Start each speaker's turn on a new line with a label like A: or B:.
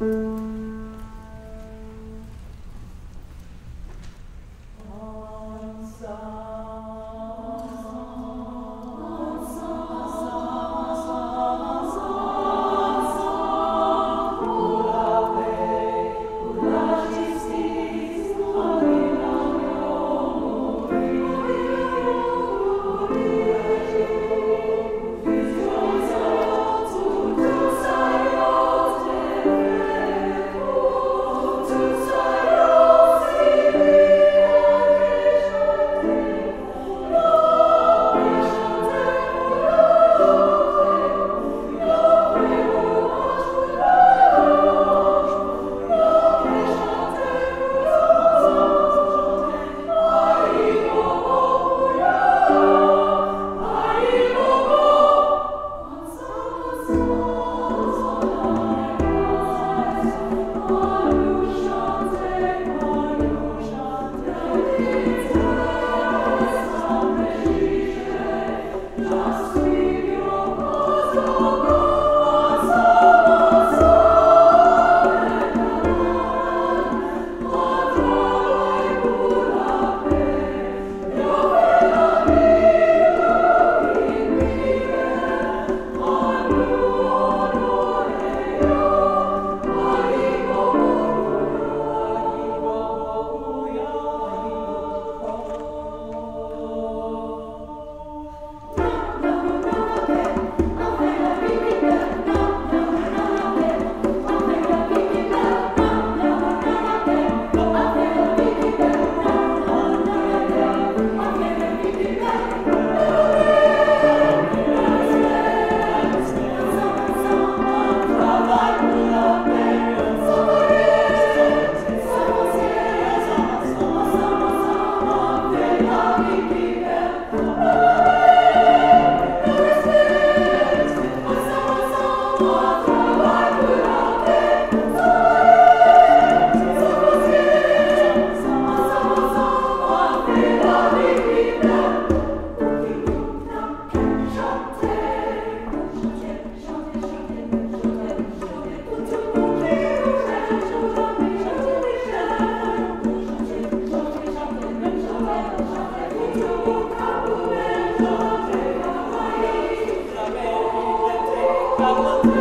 A: Oh, Paulo.